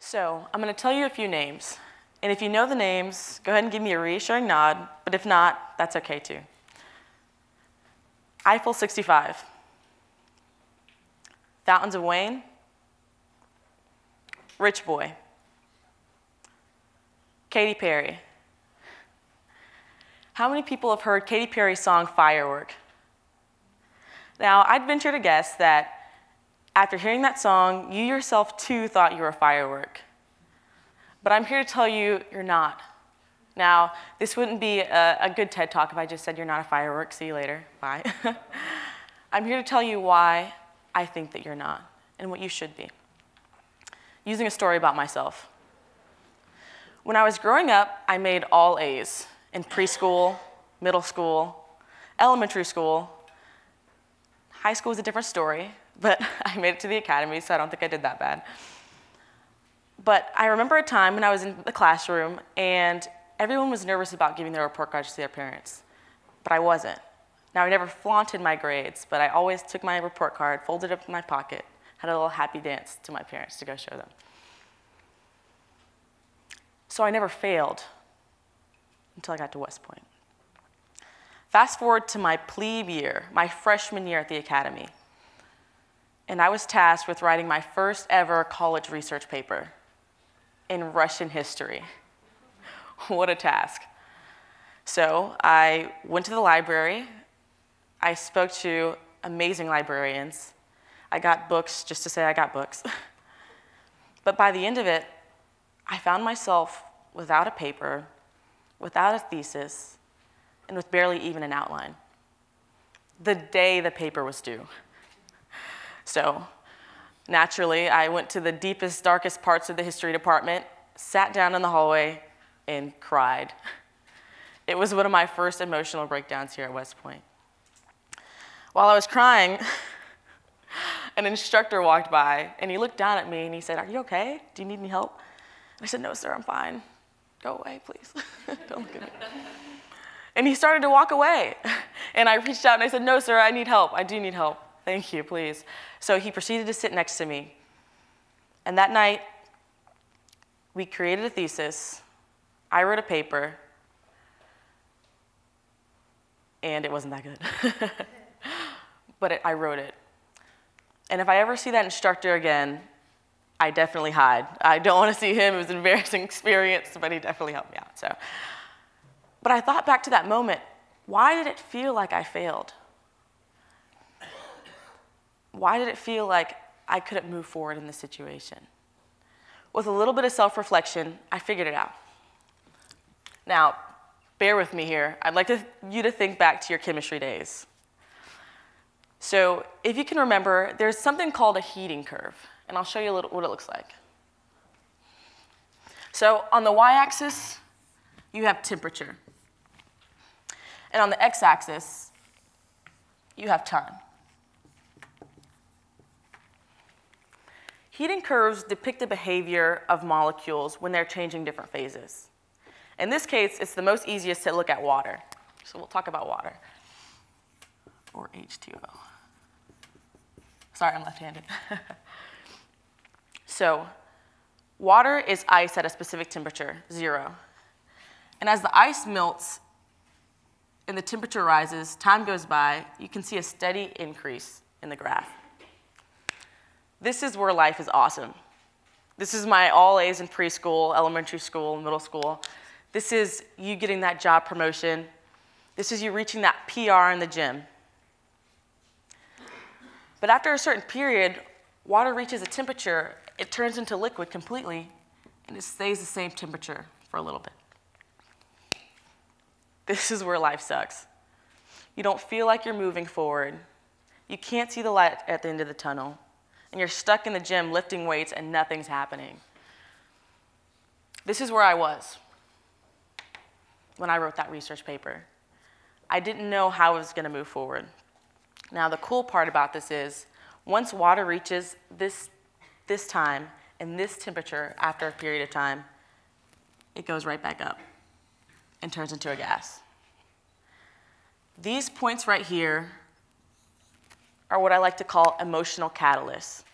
So I'm going to tell you a few names. And if you know the names, go ahead and give me a reassuring nod. But if not, that's okay too. Eiffel 65. Fountains of Wayne. Rich Boy. Katy Perry. How many people have heard Katy Perry's song Firework? Now, I'd venture to guess that after hearing that song, you yourself too thought you were a firework. But I'm here to tell you you're not. Now, this wouldn't be a, a good TED talk if I just said you're not a firework. See you later. Bye. I'm here to tell you why I think that you're not and what you should be. Using a story about myself. When I was growing up, I made all A's in preschool, middle school, elementary school. High school was a different story, but I made it to the academy, so I don't think I did that bad. But I remember a time when I was in the classroom and everyone was nervous about giving their report cards to their parents, but I wasn't. Now, I never flaunted my grades, but I always took my report card, folded it up in my pocket, had a little happy dance to my parents to go show them. So I never failed until I got to West Point. Fast forward to my plebe year, my freshman year at the academy, and I was tasked with writing my first ever college research paper in Russian history. what a task. So I went to the library, I spoke to amazing librarians, I got books just to say I got books. but by the end of it, I found myself without a paper, without a thesis, and with barely even an outline. The day the paper was due. So, naturally, I went to the deepest, darkest parts of the history department, sat down in the hallway, and cried. It was one of my first emotional breakdowns here at West Point. While I was crying, an instructor walked by and he looked down at me and he said, Are you okay? Do you need any help? And I said, No, sir, I'm fine. Go away, please. Don't look at me. And he started to walk away. And I reached out and I said, No, sir, I need help. I do need help. Thank you, please. So he proceeded to sit next to me. And that night, we created a thesis. I wrote a paper. And it wasn't that good. but it, I wrote it. And if I ever see that instructor again, I definitely hide. I don't want to see him. It was an embarrassing experience, but he definitely helped me out. So, but I thought back to that moment. Why did it feel like I failed? Why did it feel like I couldn't move forward in this situation? With a little bit of self-reflection, I figured it out. Now, bear with me here. I'd like to, you to think back to your chemistry days. So if you can remember, there's something called a heating curve and I'll show you a little, what it looks like. So on the y-axis, you have temperature. And on the x-axis, you have time. Heating curves depict the behavior of molecules when they're changing different phases. In this case, it's the most easiest to look at water. So we'll talk about water, or H2O. Sorry, I'm left-handed. So water is ice at a specific temperature, zero. And as the ice melts and the temperature rises, time goes by, you can see a steady increase in the graph. This is where life is awesome. This is my all A's in preschool, elementary school, middle school. This is you getting that job promotion. This is you reaching that PR in the gym. But after a certain period, water reaches a temperature it turns into liquid completely and it stays the same temperature for a little bit. This is where life sucks. You don't feel like you're moving forward. You can't see the light at the end of the tunnel. And you're stuck in the gym lifting weights and nothing's happening. This is where I was when I wrote that research paper. I didn't know how I was going to move forward. Now, the cool part about this is once water reaches this this time and this temperature after a period of time, it goes right back up and turns into a gas. These points right here are what I like to call emotional catalysts.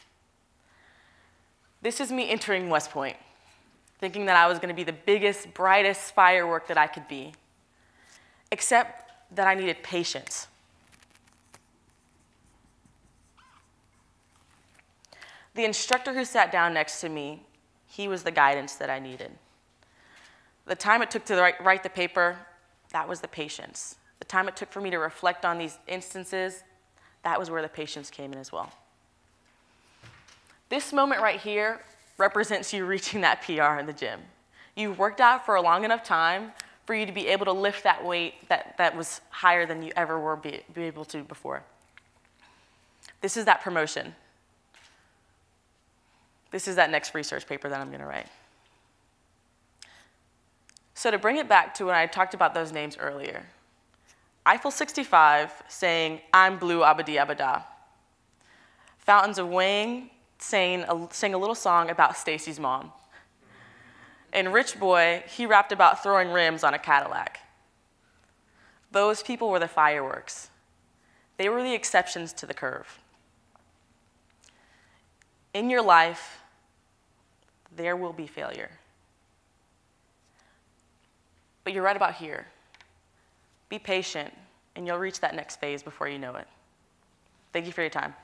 This is me entering West Point, thinking that I was going to be the biggest, brightest firework that I could be, except that I needed patience. The instructor who sat down next to me, he was the guidance that I needed. The time it took to write, write the paper, that was the patience. The time it took for me to reflect on these instances, that was where the patience came in as well. This moment right here represents you reaching that PR in the gym. You've worked out for a long enough time for you to be able to lift that weight that, that was higher than you ever were be, be able to before. This is that promotion. This is that next research paper that I'm going to write. So to bring it back to when I talked about those names earlier, Eiffel 65 saying, I'm blue abadi abada. Fountains of Wayne sang a, sang a little song about Stacy's mom. And Rich Boy, he rapped about throwing rims on a Cadillac. Those people were the fireworks. They were the exceptions to the curve. In your life, there will be failure. But you're right about here. Be patient, and you'll reach that next phase before you know it. Thank you for your time.